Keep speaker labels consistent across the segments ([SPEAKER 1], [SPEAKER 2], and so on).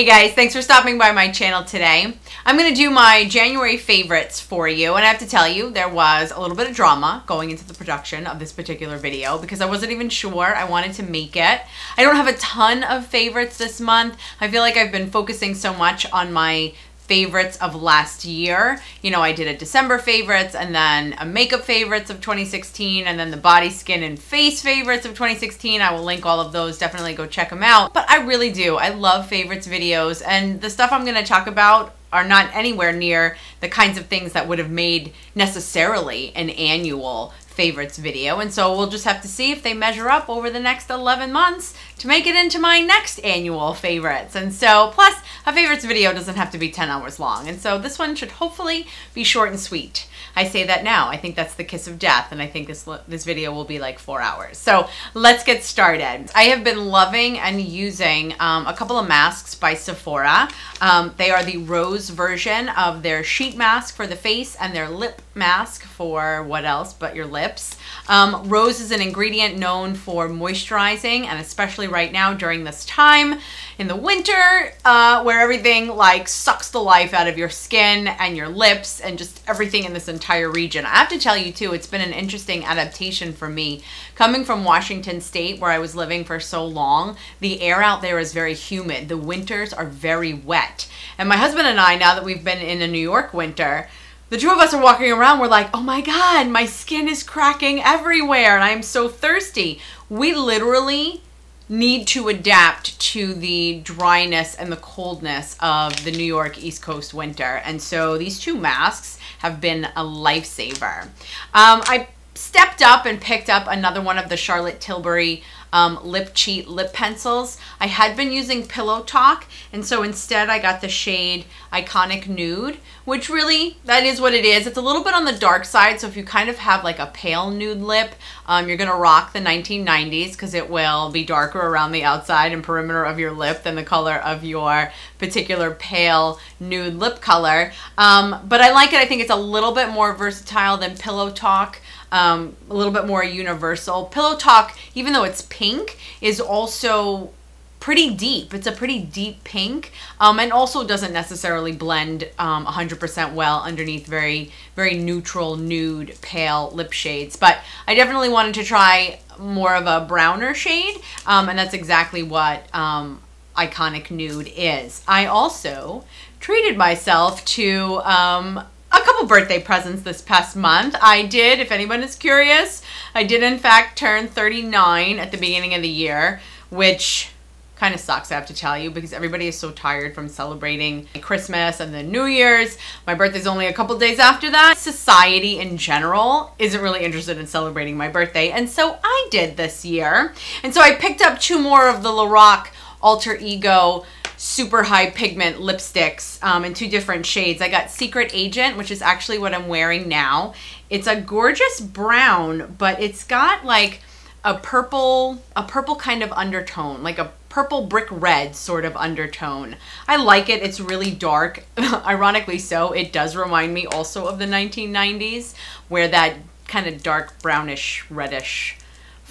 [SPEAKER 1] Hey guys, thanks for stopping by my channel today. I'm going to do my January favorites for you, and I have to tell you, there was a little bit of drama going into the production of this particular video because I wasn't even sure I wanted to make it. I don't have a ton of favorites this month. I feel like I've been focusing so much on my favorites of last year. You know, I did a December favorites and then a makeup favorites of 2016 and then the body, skin, and face favorites of 2016. I will link all of those. Definitely go check them out. But I really do. I love favorites videos and the stuff I'm going to talk about are not anywhere near the kinds of things that would have made necessarily an annual favorites video. And so we'll just have to see if they measure up over the next 11 months to make it into my next annual favorites. And so, plus, a favorites video doesn't have to be 10 hours long. And so this one should hopefully be short and sweet. I say that now. I think that's the kiss of death, and I think this this video will be like four hours. So let's get started. I have been loving and using um, a couple of masks by Sephora. Um, they are the rose version of their sheet mask for the face and their lip mask for what else but your lips. Um, rose is an ingredient known for moisturizing, and especially right now during this time in the winter, uh, where everything like sucks the life out of your skin and your lips and just everything in this entire region. I have to tell you too, it's been an interesting adaptation for me. Coming from Washington State, where I was living for so long, the air out there is very humid. The winters are very wet. And my husband and I, now that we've been in a New York winter, the two of us are walking around. We're like, oh my God, my skin is cracking everywhere and I'm so thirsty. We literally need to adapt to the dryness and the coldness of the New York East Coast winter. And so these two masks have been a lifesaver. Um, I stepped up and picked up another one of the Charlotte Tilbury um, Lip Cheat lip pencils. I had been using Pillow Talk, and so instead I got the shade Iconic Nude, which really, that is what it is. It's a little bit on the dark side, so if you kind of have like a pale nude lip, um, you're going to rock the 1990s because it will be darker around the outside and perimeter of your lip than the color of your particular pale nude lip color. Um, but I like it. I think it's a little bit more versatile than Pillow Talk um, a little bit more universal. Pillow Talk, even though it's pink, is also pretty deep. It's a pretty deep pink um, and also doesn't necessarily blend 100% um, well underneath very, very neutral, nude, pale lip shades. But I definitely wanted to try more of a browner shade um, and that's exactly what um, Iconic Nude is. I also treated myself to um, a couple birthday presents this past month. I did, if anyone is curious, I did in fact turn 39 at the beginning of the year, which kind of sucks, I have to tell you, because everybody is so tired from celebrating Christmas and then New Year's. My birthday's only a couple days after that. Society in general isn't really interested in celebrating my birthday, and so I did this year. And so I picked up two more of the Lorac Alter Ego super high pigment lipsticks um, in two different shades. I got Secret Agent, which is actually what I'm wearing now. It's a gorgeous brown, but it's got like a purple, a purple kind of undertone, like a purple brick red sort of undertone. I like it. It's really dark. Ironically so, it does remind me also of the 1990s where that kind of dark brownish reddish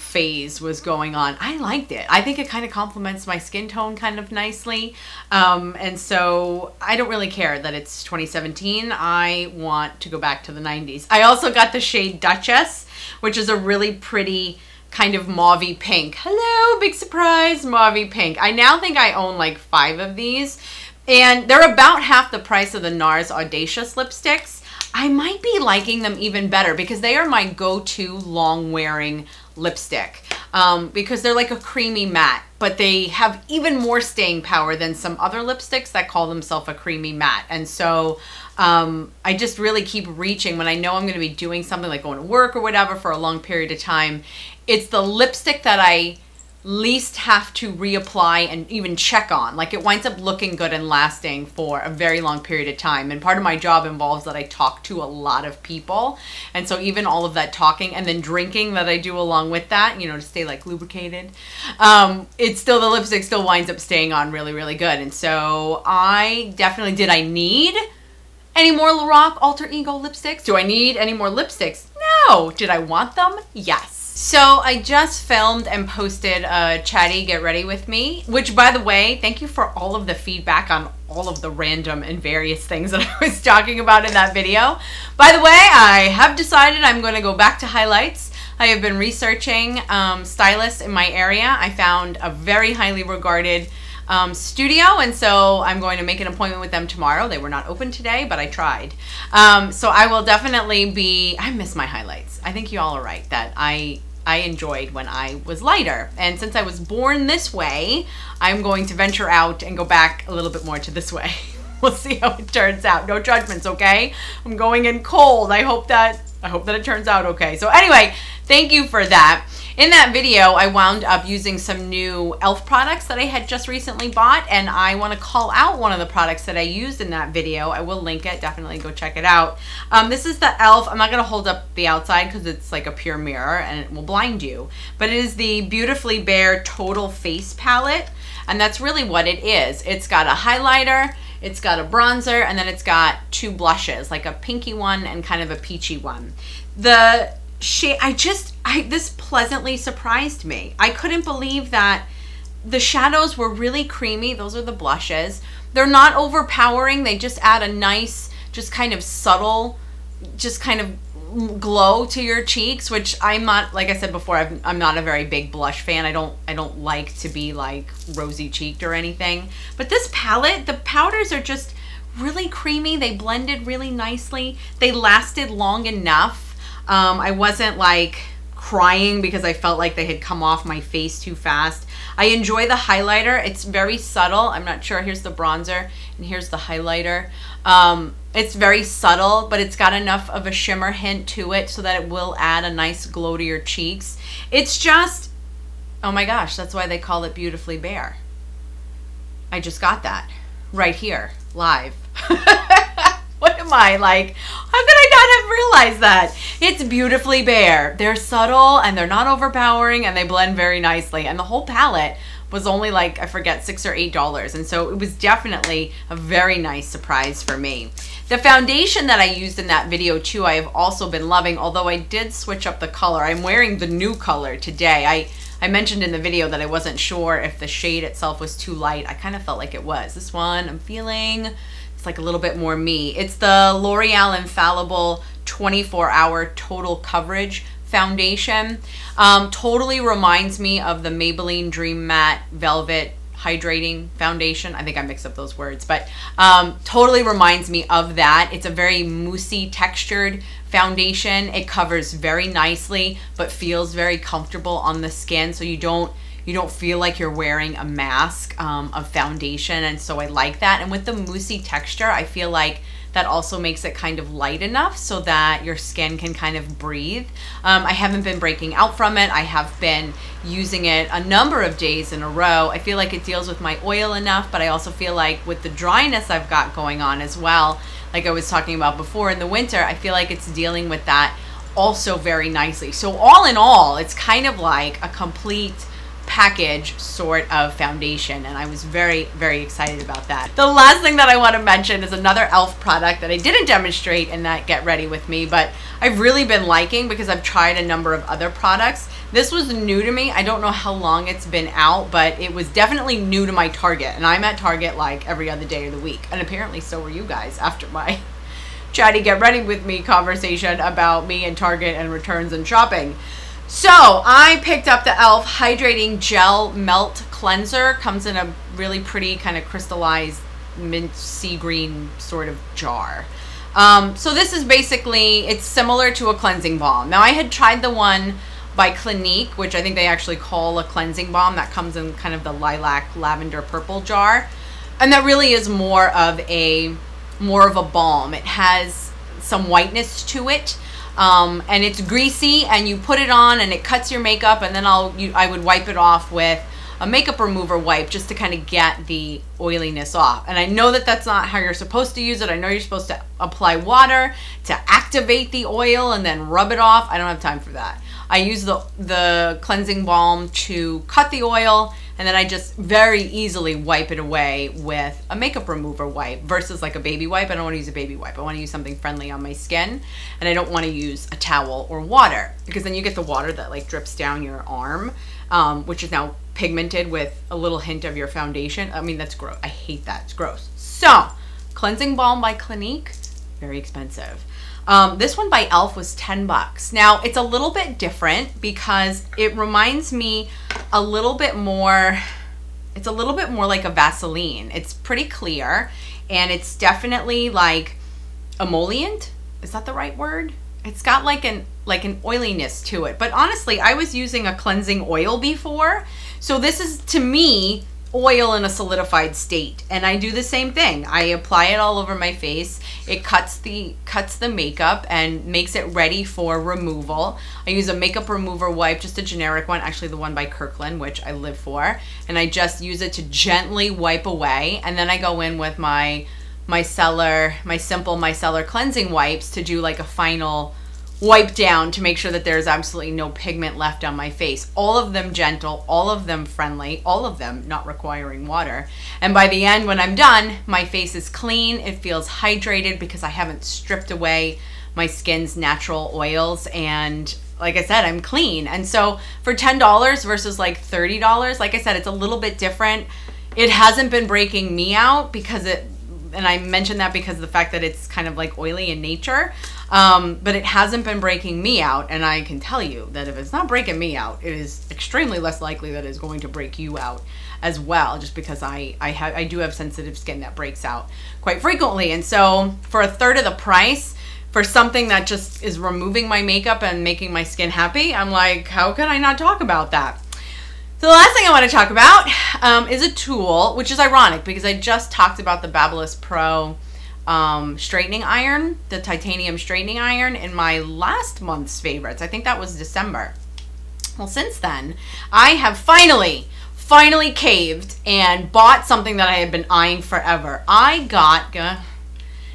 [SPEAKER 1] phase was going on. I liked it. I think it kind of complements my skin tone kind of nicely. Um, and so I don't really care that it's 2017. I want to go back to the 90s. I also got the shade Duchess, which is a really pretty kind of mauvey pink. Hello, big surprise, mauvey pink. I now think I own like five of these. And they're about half the price of the NARS Audacious lipsticks. I might be liking them even better because they are my go-to long wearing lipstick um, because they're like a creamy matte, but they have even more staying power than some other lipsticks that call themselves a creamy matte. And so um, I just really keep reaching when I know I'm going to be doing something like going to work or whatever for a long period of time. It's the lipstick that I least have to reapply and even check on. Like it winds up looking good and lasting for a very long period of time. And part of my job involves that I talk to a lot of people. And so even all of that talking and then drinking that I do along with that, you know, to stay like lubricated, um, it's still the lipstick still winds up staying on really, really good. And so I definitely did I need any more Lorac Alter Ego lipsticks? Do I need any more lipsticks? No. Did I want them? Yes. So I just filmed and posted a chatty get ready with me, which by the way, thank you for all of the feedback on all of the random and various things that I was talking about in that video. By the way, I have decided I'm going to go back to highlights. I have been researching um, stylists in my area. I found a very highly regarded um, studio, and so I'm going to make an appointment with them tomorrow. They were not open today, but I tried. Um, so I will definitely be. I miss my highlights. I think you all are right that I I enjoyed when I was lighter. And since I was born this way, I'm going to venture out and go back a little bit more to this way. we'll see how it turns out. No judgments, okay? I'm going in cold. I hope that I hope that it turns out okay. So anyway, thank you for that. In that video, I wound up using some new e.l.f. products that I had just recently bought, and I want to call out one of the products that I used in that video. I will link it. Definitely go check it out. Um, this is the e.l.f. I'm not going to hold up the outside because it's like a pure mirror and it will blind you, but it is the Beautifully Bare Total Face Palette, and that's really what it is. It's got a highlighter, it's got a bronzer, and then it's got two blushes, like a pinky one and kind of a peachy one. The shade, I just, I this pleasantly surprised me. I couldn't believe that the shadows were really creamy. Those are the blushes. They're not overpowering. They just add a nice, just kind of subtle, just kind of glow to your cheeks, which I'm not, like I said before, i am not a very big blush fan. I don't, I don't like to be like rosy cheeked or anything. But this palette, the powders are just really creamy. They blended really nicely. They lasted long enough um, I wasn't like crying because I felt like they had come off my face too fast. I enjoy the highlighter. It's very subtle. I'm not sure. Here's the bronzer and here's the highlighter. Um, it's very subtle, but it's got enough of a shimmer hint to it so that it will add a nice glow to your cheeks. It's just, oh my gosh, that's why they call it Beautifully Bare. I just got that right here, live. what am I like? How could I not have realized that? It's beautifully bare. They're subtle and they're not overpowering and they blend very nicely. And the whole palette was only like, I forget, six or eight dollars. And so it was definitely a very nice surprise for me. The foundation that I used in that video too, I have also been loving, although I did switch up the color. I'm wearing the new color today. I I mentioned in the video that I wasn't sure if the shade itself was too light. I kind of felt like it was. This one I'm feeling it's like a little bit more me. It's the L'Oreal Infallible 24 Hour Total Coverage Foundation. Um, totally reminds me of the Maybelline Dream Matte Velvet Hydrating Foundation. I think I mixed up those words, but um, totally reminds me of that. It's a very moussey textured foundation. It covers very nicely, but feels very comfortable on the skin so you don't you don't feel like you're wearing a mask um, of foundation. And so I like that. And with the moussey texture, I feel like that also makes it kind of light enough so that your skin can kind of breathe. Um, I haven't been breaking out from it. I have been using it a number of days in a row. I feel like it deals with my oil enough, but I also feel like with the dryness I've got going on as well, like I was talking about before in the winter, I feel like it's dealing with that also very nicely. So all in all, it's kind of like a complete package sort of foundation and I was very very excited about that. The last thing that I want to mention is another e.l.f. product that I didn't demonstrate in that get ready with me but I've really been liking because I've tried a number of other products. This was new to me. I don't know how long it's been out but it was definitely new to my Target and I'm at Target like every other day of the week and apparently so were you guys after my chatty get ready with me conversation about me and Target and returns and shopping. So I picked up the e.l.f. Hydrating Gel Melt Cleanser. Comes in a really pretty kind of crystallized mint sea green sort of jar. Um, so this is basically, it's similar to a cleansing balm. Now I had tried the one by Clinique, which I think they actually call a cleansing balm. That comes in kind of the lilac lavender purple jar. And that really is more of a, more of a balm. It has some whiteness to it um, and it's greasy and you put it on and it cuts your makeup and then I'll you, I would wipe it off with a makeup remover wipe just to kind of get the oiliness off. And I know that that's not how you're supposed to use it. I know you're supposed to apply water to activate the oil and then rub it off. I don't have time for that. I use the, the cleansing balm to cut the oil and then I just very easily wipe it away with a makeup remover wipe versus like a baby wipe. I don't want to use a baby wipe. I want to use something friendly on my skin and I don't want to use a towel or water because then you get the water that like drips down your arm, um, which is now pigmented with a little hint of your foundation. I mean, that's gross. I hate that. It's gross. So, cleansing balm by Clinique, very expensive. Um, this one by e.l.f. was 10 bucks. Now, it's a little bit different because it reminds me a little bit more, it's a little bit more like a Vaseline. It's pretty clear and it's definitely like emollient. Is that the right word? It's got like an like an oiliness to it. But honestly, I was using a cleansing oil before. So this is to me oil in a solidified state and I do the same thing. I apply it all over my face. It cuts the cuts the makeup and makes it ready for removal. I use a makeup remover wipe, just a generic one, actually the one by Kirkland, which I live for, and I just use it to gently wipe away and then I go in with my micellar, my simple micellar cleansing wipes to do like a final wipe down to make sure that there's absolutely no pigment left on my face. All of them gentle, all of them friendly, all of them not requiring water. And by the end, when I'm done, my face is clean. It feels hydrated because I haven't stripped away my skin's natural oils and like I said, I'm clean. And so for $10 versus like $30, like I said, it's a little bit different. It hasn't been breaking me out because it and I mentioned that because of the fact that it's kind of like oily in nature. Um, but it hasn't been breaking me out, and I can tell you that if it's not breaking me out, it is extremely less likely that it's going to break you out as well. Just because I I have I do have sensitive skin that breaks out quite frequently, and so for a third of the price for something that just is removing my makeup and making my skin happy, I'm like, how can I not talk about that? So the last thing I want to talk about um, is a tool, which is ironic because I just talked about the Babyliss Pro um, straightening iron, the titanium straightening iron in my last month's favorites. I think that was December. Well, since then, I have finally, finally caved and bought something that I had been eyeing forever. I got, uh,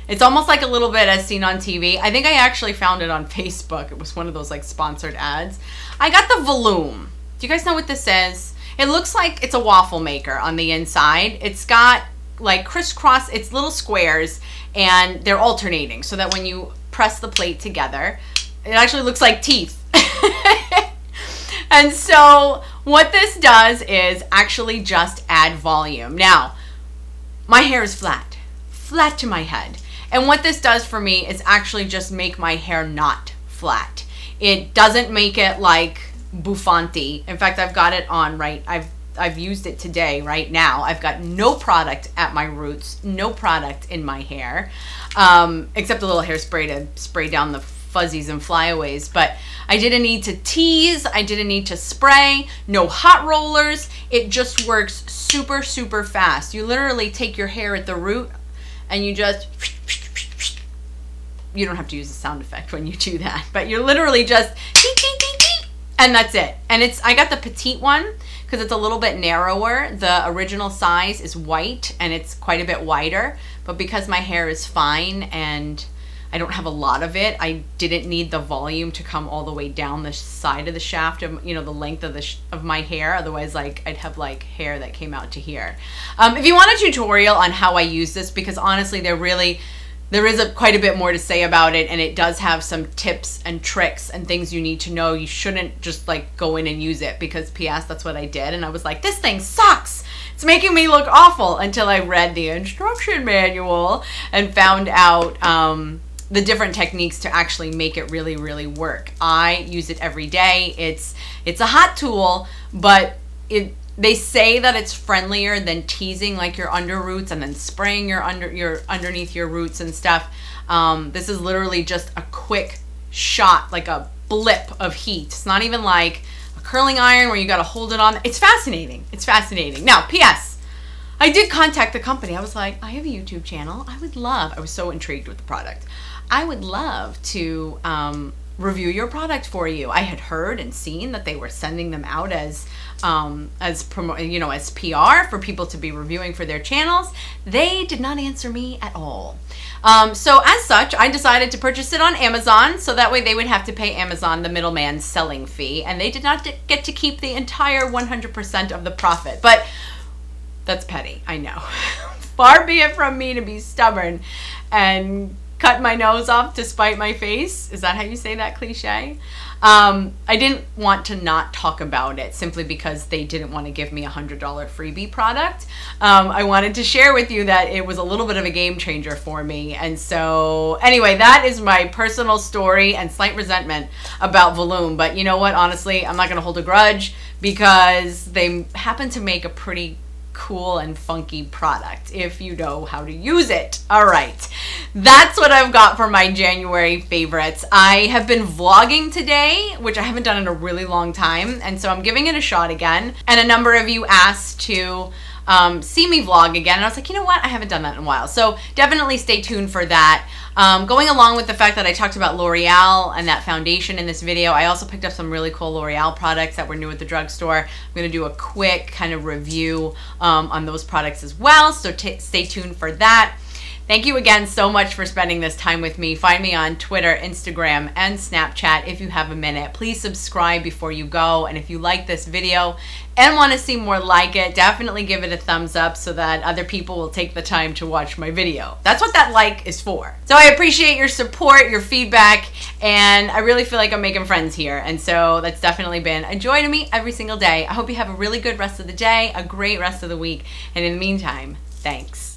[SPEAKER 1] it's almost like a little bit as seen on TV. I think I actually found it on Facebook. It was one of those like sponsored ads. I got the Voloom. Do you guys know what this is? It looks like it's a waffle maker on the inside. It's got like crisscross, it's little squares and they're alternating so that when you press the plate together, it actually looks like teeth. and so what this does is actually just add volume. Now, my hair is flat, flat to my head. And what this does for me is actually just make my hair not flat. It doesn't make it like Buffanti. In fact, I've got it on right. I've I've used it today, right now. I've got no product at my roots, no product in my hair, um, except a little hairspray to spray down the fuzzies and flyaways. But I didn't need to tease. I didn't need to spray. No hot rollers. It just works super, super fast. You literally take your hair at the root and you just you don't have to use a sound effect when you do that, but you're literally just and that's it. And it's I got the petite one because it's a little bit narrower. The original size is white and it's quite a bit wider, but because my hair is fine and I don't have a lot of it. I didn't need the volume to come all the way down the side of the shaft of, you know, the length of the of my hair. Otherwise, like, I'd have, like, hair that came out to here. Um, if you want a tutorial on how I use this, because honestly, they're really there is a, quite a bit more to say about it and it does have some tips and tricks and things you need to know. You shouldn't just like go in and use it because ps that's what i did and i was like this thing sucks. It's making me look awful until i read the instruction manual and found out um, the different techniques to actually make it really really work. I use it every day. It's it's a hot tool but it they say that it's friendlier than teasing like your under roots and then spraying your under your underneath your roots and stuff. Um, this is literally just a quick shot, like a blip of heat. It's not even like a curling iron where you got to hold it on. It's fascinating. It's fascinating. Now, P.S. I did contact the company. I was like, I have a YouTube channel. I would love. I was so intrigued with the product. I would love to um, review your product for you. I had heard and seen that they were sending them out as um, as promo, you know, as PR for people to be reviewing for their channels. They did not answer me at all. Um, so as such, I decided to purchase it on Amazon, so that way they would have to pay Amazon the middleman selling fee, and they did not get to keep the entire 100% of the profit. But that's petty, I know. Far be it from me to be stubborn and cut my nose off to spite my face. Is that how you say that cliche? Um, I didn't want to not talk about it simply because they didn't want to give me a $100 freebie product. Um, I wanted to share with you that it was a little bit of a game changer for me. And so, anyway, that is my personal story and slight resentment about Voloom. But you know what? Honestly, I'm not going to hold a grudge because they happen to make a pretty cool and funky product if you know how to use it. All right, that's what I've got for my January favorites. I have been vlogging today, which I haven't done in a really long time, and so I'm giving it a shot again. And a number of you asked to um, see me vlog again. And I was like, you know what? I haven't done that in a while. So definitely stay tuned for that. Um, going along with the fact that I talked about L'Oreal and that foundation in this video, I also picked up some really cool L'Oreal products that were new at the drugstore. I'm going to do a quick kind of review um, on those products as well. So stay tuned for that. Thank you again so much for spending this time with me. Find me on Twitter, Instagram, and Snapchat if you have a minute. Please subscribe before you go. And if you like this video and want to see more like it, definitely give it a thumbs up so that other people will take the time to watch my video. That's what that like is for. So I appreciate your support, your feedback, and I really feel like I'm making friends here. And so that's definitely been a joy to me every single day. I hope you have a really good rest of the day, a great rest of the week, and in the meantime, thanks.